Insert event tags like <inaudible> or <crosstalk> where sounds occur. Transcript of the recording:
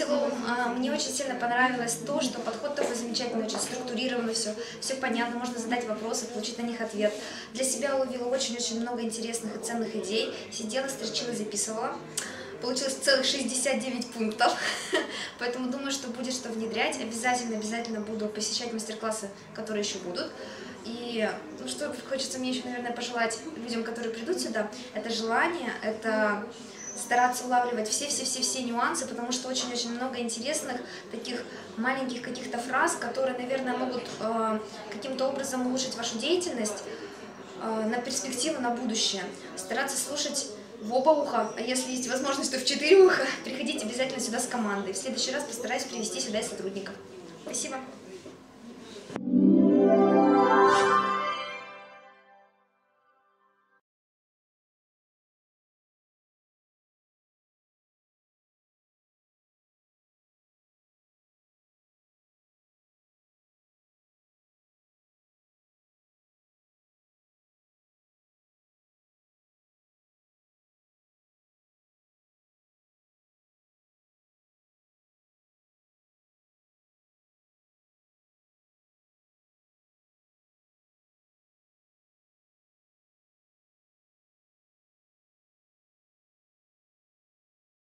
С Веселовым а, мне очень сильно понравилось то, что подход такой замечательный, очень структурированно все, все понятно, можно задать вопросы, получить на них ответ. Для себя уловила очень-очень много интересных и ценных идей, сидела, строчила, записывала. Получилось целых 69 пунктов, <laughs> поэтому думаю, что будет что внедрять. Обязательно, обязательно буду посещать мастер-классы, которые еще будут. И ну, что хочется мне еще, наверное, пожелать людям, которые придут сюда, это желание, это стараться улавливать все-все-все-все нюансы, потому что очень-очень много интересных таких маленьких каких-то фраз, которые, наверное, могут э, каким-то образом улучшить вашу деятельность э, на перспективу, на будущее. Стараться слушать в оба уха, а если есть возможность, то в четыре уха. Приходите обязательно сюда с командой. В следующий раз постараюсь привести сюда и сотрудников. Спасибо.